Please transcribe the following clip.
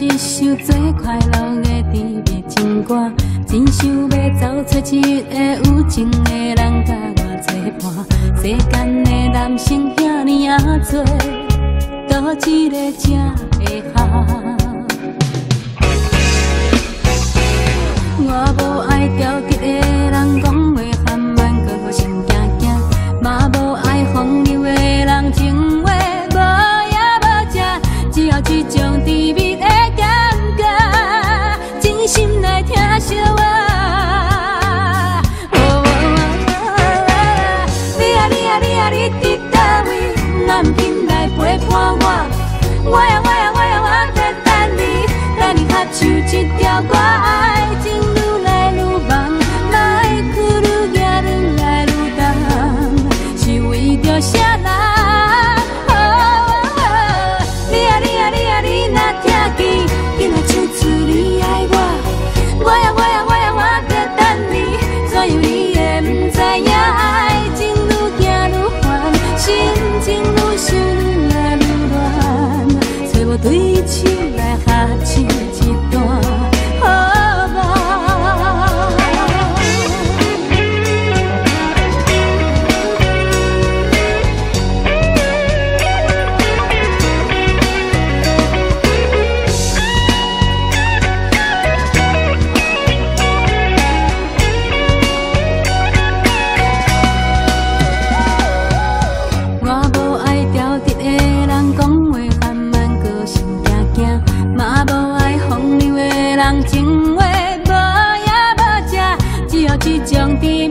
一首最快乐的甜蜜情歌，真想要走出一个有情的人甲我作伴。世间的男生遐尼啊多，多一个才会好。情话无影无迹，只有一种甜。